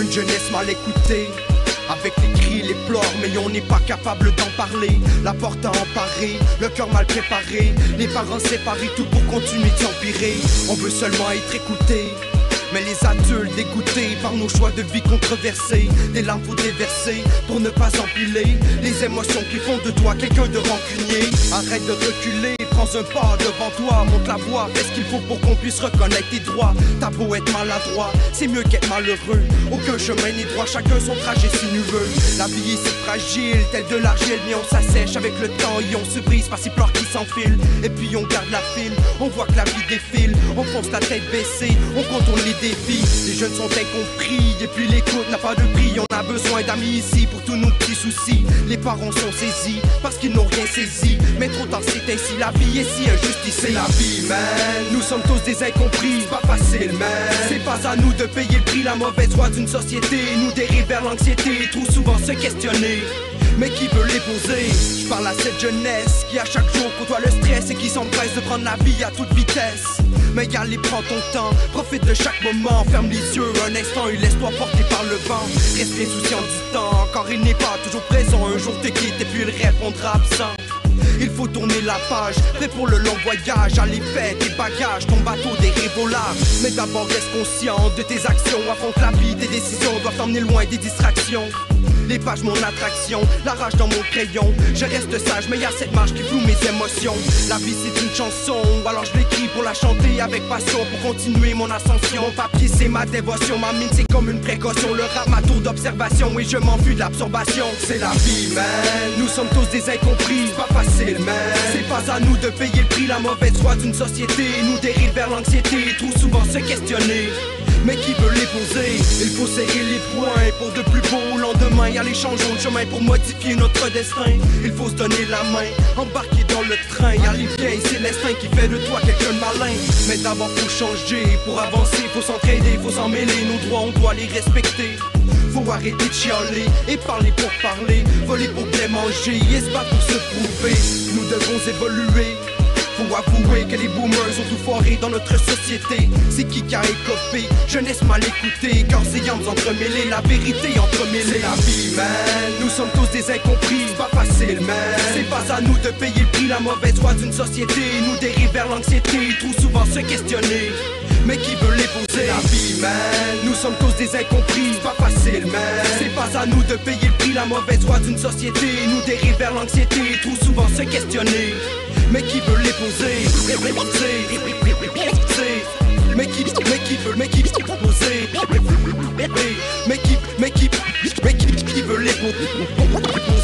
Une jeunesse mal écoutée. Avec les cris, les pleurs, mais on n'est pas capable d'en parler. La porte à emparer, le cœur mal préparé. Les parents séparés, tout pour continuer d'empirer. On veut seulement être écouté. Mais les adultes dégoûtés par nos choix de vie controversés, des larmes faut déverser pour ne pas empiler les émotions qui font de toi quelqu'un de rancunier. Arrête de reculer, prends un pas devant toi, monte la voix, fais ce qu'il faut pour qu'on puisse reconnaître tes droits. T'as beau être maladroit, c'est mieux qu'être malheureux. Aucun chemin n'est droit, chacun son trajet sinueux. La vie est si fragile, telle de l'argile, mais on s'assèche avec le temps et on se brise par ces pleurs qui s'enfilent. Et puis on garde la file, on voit que la vie défile, on fonce la tête baissée, on contourne les les jeunes sont incompris, et puis l'écoute n'a pas de prix. On a besoin d'amis ici pour tous nos petits soucis. Les parents sont saisis parce qu'ils n'ont rien saisi. Mais trop tard, c'est ainsi. La vie est si injuste C'est la vie, man. Nous sommes tous des incompris. Pas facile, man. C'est pas à nous de payer le prix. La mauvaise voie d'une société nous dérive vers l'anxiété. Trop souvent se questionner mais qui veut les poser? Je parle à cette jeunesse qui à chaque jour côtoie le stress et qui s'empresse de prendre la vie à toute vitesse. Mais allez, prends ton temps, profite de chaque moment, ferme les yeux un instant et laisse-toi porter par le vent. Reste insouciant du temps, car il n'est pas toujours présent. Un jour te quitte et puis il répondra absent. Il faut tourner la page, prêt pour le long voyage. Allez, fais tes bagages, ton bateau au large. Mais d'abord, reste conscient de tes actions. Que la vie, tes décisions doivent t'emmener loin des distractions. Les pages, mon attraction, la rage dans mon crayon. Je reste sage, mais y a cette marche qui floue mes émotions. La vie, c'est une chanson, alors je l'écris pour la chanter avec passion, pour continuer mon ascension. Papier, c'est ma dévotion, ma mine, c'est comme une précaution. Le rap, ma tour d'observation, et je m'enfuis de l'absorption. C'est la vie, man. Nous sommes tous des incompris, pas facile, man. C'est pas à nous de payer le prix, la mauvaise foi d'une société. Nous dérive vers l'anxiété, trop souvent se questionner mais qui veut les poser? Il faut serrer les poings pour de plus beaux lendemains. Y'a les changements de chemin pour modifier notre destin. Il faut se donner la main, embarquer dans le train. Y'a les vieilles, c'est l'instinct qui fait de toi quelqu'un de malin. Mais d'abord faut changer, pour avancer, faut s'entraider, faut s'en mêler. Nos droits, on doit les respecter. Faut arrêter de chialer et parler pour parler, voler pour bien manger et se pour se prouver. Nous devons évoluer faut avouer que les boomers ont tout foiré dans notre société. C'est qui qui a écopé? Jeunesse mal écoutée, corps et entremêlés, la vérité entremêlée. C'est la vie, man. Nous sommes tous des incompris, c'est pas facile, man. C'est pas à nous de payer le prix, la mauvaise voie d'une société. Nous dérive vers l'anxiété, trop souvent se questionner. Mais qui veut les poser? La vie, man Nous sommes tous des incompris, c'est pas facile, man C'est pas à nous de payer le prix, la mauvaise voie d'une société Nous dérive vers l'anxiété, trop souvent se questionner mais qui veut les poser? Mais qui, mais qui veut, mais qui poser? Mais qui, mais qui, mais qui, qui veut les poser?